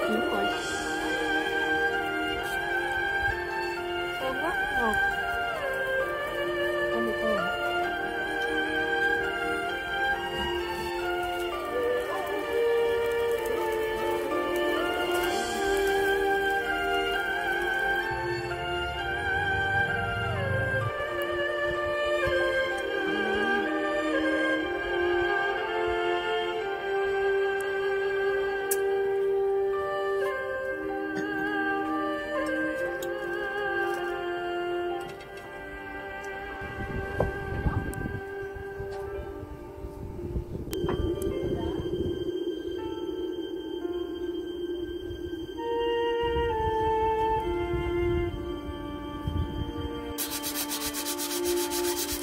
苹果。好吧，哦。thank you